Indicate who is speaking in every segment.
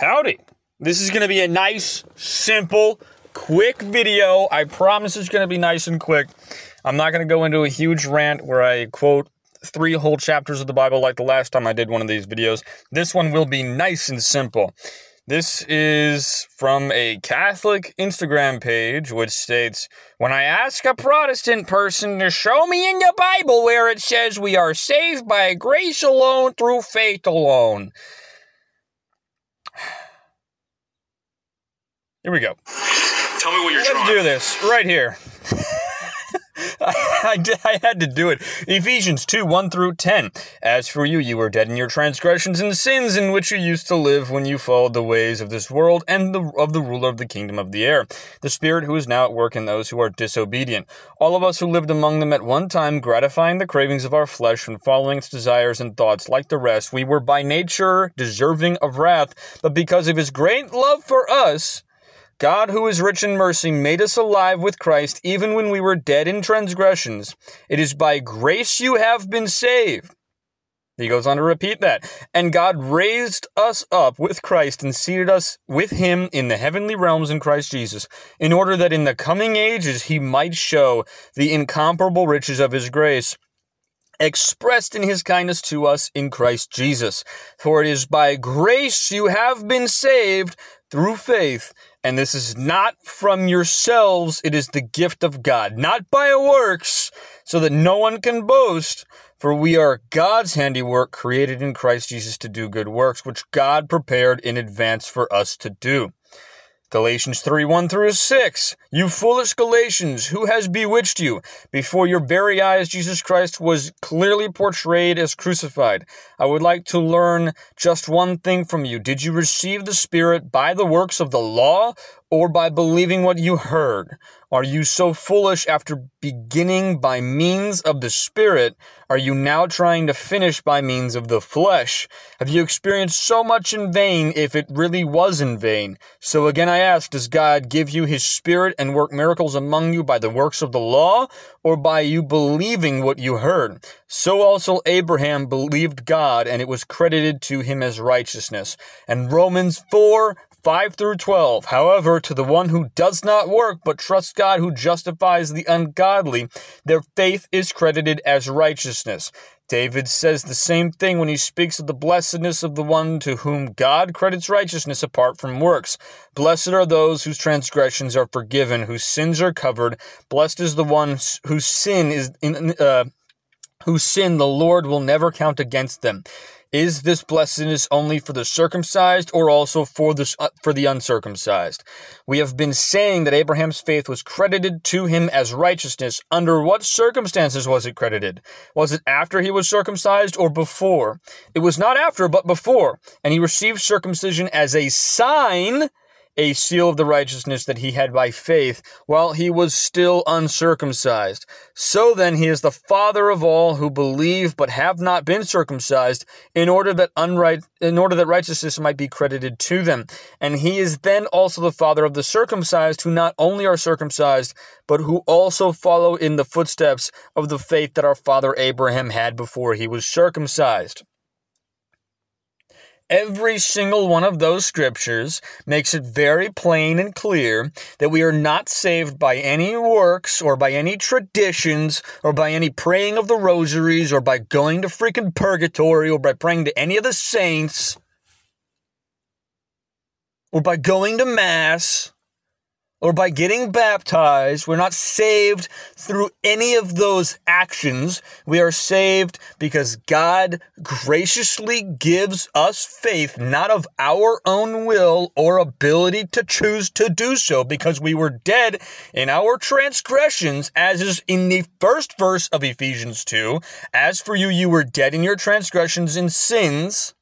Speaker 1: Howdy. This is going to be a nice, simple, quick video. I promise it's going to be nice and quick. I'm not going to go into a huge rant where I quote three whole chapters of the Bible like the last time I did one of these videos. This one will be nice and simple. This is from a Catholic Instagram page which states When I ask a Protestant person to show me in the Bible where it says we are saved by grace alone through faith alone, Here we go.
Speaker 2: Tell me what you're
Speaker 1: Let's
Speaker 2: trying.
Speaker 1: do this right here. I, I, had to do it. Ephesians 2 1 through 10. As for you, you were dead in your transgressions and sins in which you used to live when you followed the ways of this world and the, of the ruler of the kingdom of the air, the Spirit who is now at work in those who are disobedient. All of us who lived among them at one time, gratifying the cravings of our flesh and following its desires and thoughts, like the rest, we were by nature deserving of wrath, but because of his great love for us, God, who is rich in mercy, made us alive with Christ even when we were dead in transgressions. It is by grace you have been saved. He goes on to repeat that. And God raised us up with Christ and seated us with him in the heavenly realms in Christ Jesus, in order that in the coming ages he might show the incomparable riches of his grace expressed in his kindness to us in Christ Jesus. For it is by grace you have been saved through faith, and this is not from yourselves, it is the gift of God, not by works, so that no one can boast. For we are God's handiwork, created in Christ Jesus to do good works, which God prepared in advance for us to do. Galatians 3 1 through 6. You foolish Galatians, who has bewitched you? Before your very eyes, Jesus Christ was clearly portrayed as crucified. I would like to learn just one thing from you. Did you receive the Spirit by the works of the law or by believing what you heard? Are you so foolish after beginning by means of the Spirit? Are you now trying to finish by means of the flesh? Have you experienced so much in vain if it really was in vain? So again I ask, does God give you his Spirit and work miracles among you by the works of the law or by you believing what you heard? So also Abraham believed God and it was credited to him as righteousness. And Romans 4 5 through 12. However, to the one who does not work but trusts God who justifies the ungodly, their faith is credited as righteousness. David says the same thing when he speaks of the blessedness of the one to whom God credits righteousness apart from works. Blessed are those whose transgressions are forgiven, whose sins are covered. Blessed is the one whose sin is in, uh, whose sin the Lord will never count against them. Is this blessedness only for the circumcised or also for the, uh, for the uncircumcised? We have been saying that Abraham's faith was credited to him as righteousness. Under what circumstances was it credited? Was it after he was circumcised or before? It was not after, but before. And he received circumcision as a sign a seal of the righteousness that he had by faith while he was still uncircumcised. So then he is the father of all who believe but have not been circumcised in order that unright in order that righteousness might be credited to them. And he is then also the father of the circumcised who not only are circumcised but who also follow in the footsteps of the faith that our father Abraham had before he was circumcised. Every single one of those scriptures makes it very plain and clear that we are not saved by any works or by any traditions or by any praying of the rosaries or by going to freaking purgatory or by praying to any of the saints or by going to mass or by getting baptized. We're not saved through any of those actions. We are saved because God graciously gives us faith, not of our own will or ability to choose to do so, because we were dead in our transgressions, as is in the first verse of Ephesians 2. As for you, you were dead in your transgressions and sins.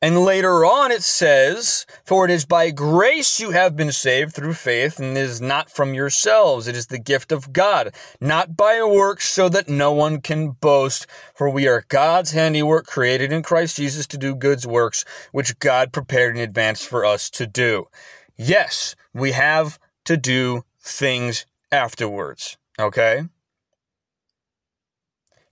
Speaker 1: And later on it says, For it is by grace you have been saved through faith, and it is not from yourselves. It is the gift of God, not by works, so that no one can boast. For we are God's handiwork, created in Christ Jesus to do good works, which God prepared in advance for us to do. Yes, we have to do things afterwards, okay?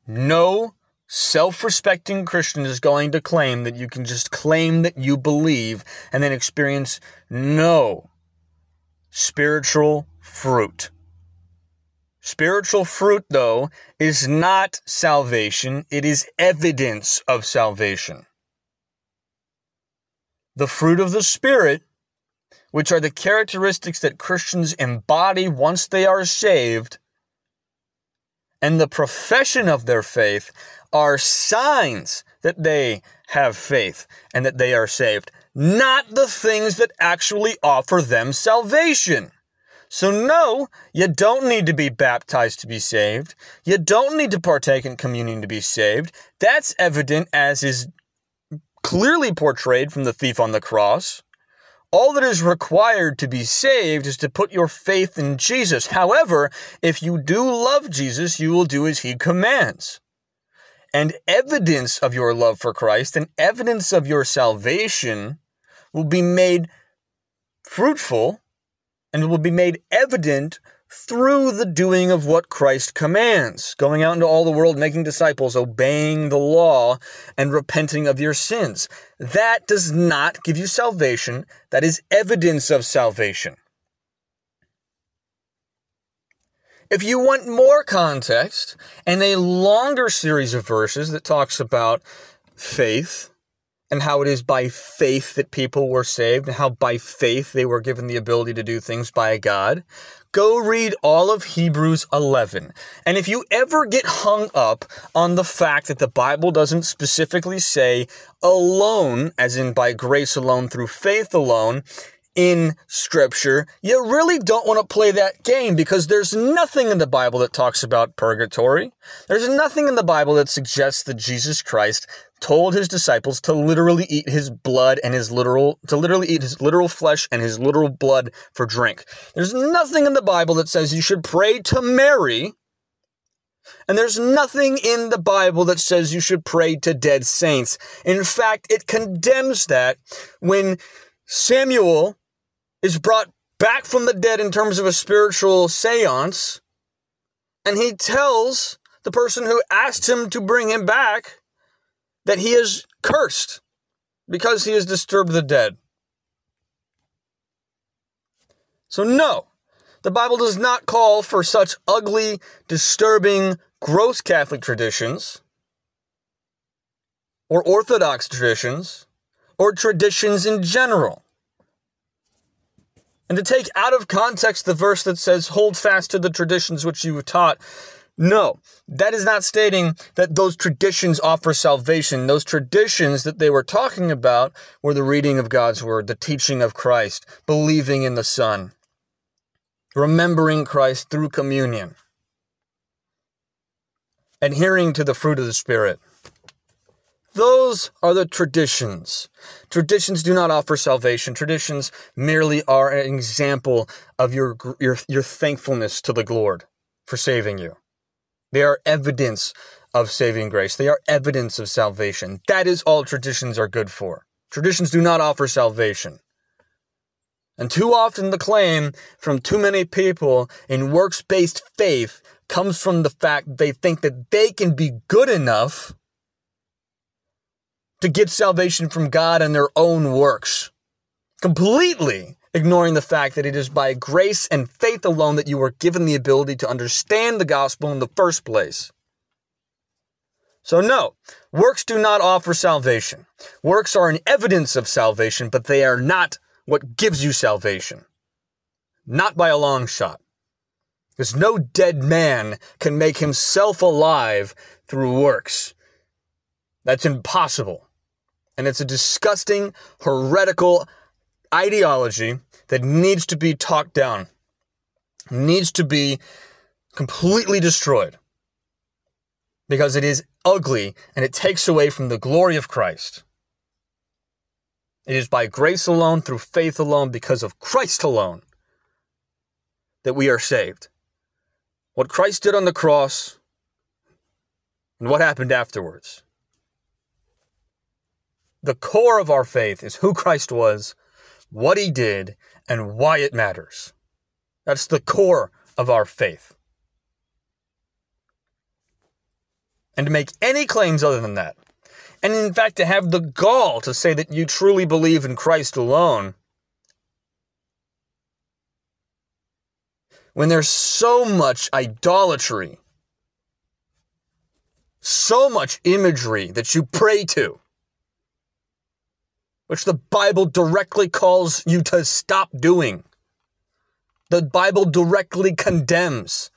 Speaker 1: No self respecting Christian is going to claim that you can just claim that you believe and then experience no spiritual fruit. Spiritual fruit, though, is not salvation, it is evidence of salvation. The fruit of the Spirit, which are the characteristics that Christians embody once they are saved, and the profession of their faith are signs that they have faith and that they are saved, not the things that actually offer them salvation. So, no, you don't need to be baptized to be saved. You don't need to partake in communion to be saved. That's evident as is clearly portrayed from the thief on the cross. All that is required to be saved is to put your faith in Jesus. However, if you do love Jesus, you will do as he commands. And evidence of your love for Christ and evidence of your salvation will be made fruitful and will be made evident through the doing of what Christ commands, going out into all the world, making disciples, obeying the law, and repenting of your sins. That does not give you salvation. That is evidence of salvation. If you want more context and a longer series of verses that talks about faith, and how it is by faith that people were saved and how by faith they were given the ability to do things by God, go read all of Hebrews 11. And if you ever get hung up on the fact that the Bible doesn't specifically say alone, as in by grace alone through faith alone, in Scripture, you really don't want to play that game because there's nothing in the Bible that talks about purgatory. There's nothing in the Bible that suggests that Jesus Christ told his disciples to literally eat his blood and his literal to literally eat his literal flesh and his literal blood for drink. There's nothing in the Bible that says you should pray to Mary. And there's nothing in the Bible that says you should pray to dead saints. In fact, it condemns that when Samuel is brought back from the dead in terms of a spiritual seance, and he tells the person who asked him to bring him back that he is cursed because he has disturbed the dead. So, no, the Bible does not call for such ugly, disturbing, gross Catholic traditions, or Orthodox traditions, or traditions in general. And to take out of context the verse that says, hold fast to the traditions which you were taught, no, that is not stating that those traditions offer salvation. Those traditions that they were talking about were the reading of God's word, the teaching of Christ, believing in the Son, remembering Christ through communion, adhering to the fruit of the Spirit. Those are the traditions. Traditions do not offer salvation. Traditions merely are an example of your, your, your thankfulness to the Lord for saving you. They are evidence of saving grace. They are evidence of salvation. That is all traditions are good for. Traditions do not offer salvation. And too often the claim from too many people in works based faith comes from the fact they think that they can be good enough to get salvation from God and their own works. Completely ignoring the fact that it is by grace and faith alone that you were given the ability to understand the gospel in the first place. So, no, works do not offer salvation. Works are an evidence of salvation, but they are not what gives you salvation. Not by a long shot. Because no dead man can make himself alive through works. That's impossible. And it's a disgusting, heretical ideology that needs to be talked down, needs to be completely destroyed because it is ugly and it takes away from the glory of Christ. It is by grace alone, through faith alone, because of Christ alone, that we are saved. What Christ did on the cross and what happened afterwards. The core of our faith is who Christ was, what he did, and why it matters. That's the core of our faith. and to make any claims other than that. And in fact, to have the gall to say that you truly believe in Christ alone, when there's so much idolatry, so much imagery that you pray to, which the Bible directly calls you to stop doing. The Bible directly condemns.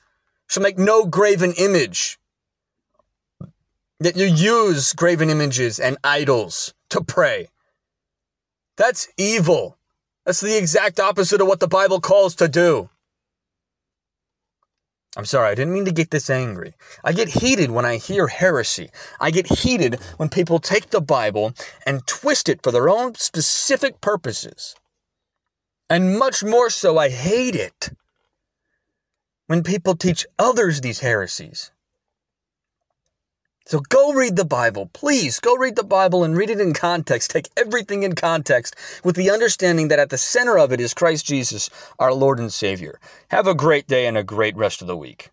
Speaker 1: Shall make no graven image. That you use graven images and idols to pray. That's evil. That's the exact opposite of what the Bible calls to do. I'm sorry, I didn't mean to get this angry. I get heated when I hear heresy. I get heated when people take the Bible and twist it for their own specific purposes. And much more so, I hate it when people teach others these heresies. So go read the Bible. Please go read the Bible and read it in context. Take everything in context with the understanding that at the center of it is Christ Jesus, our Lord and Savior. Have a great day and a great rest of the week.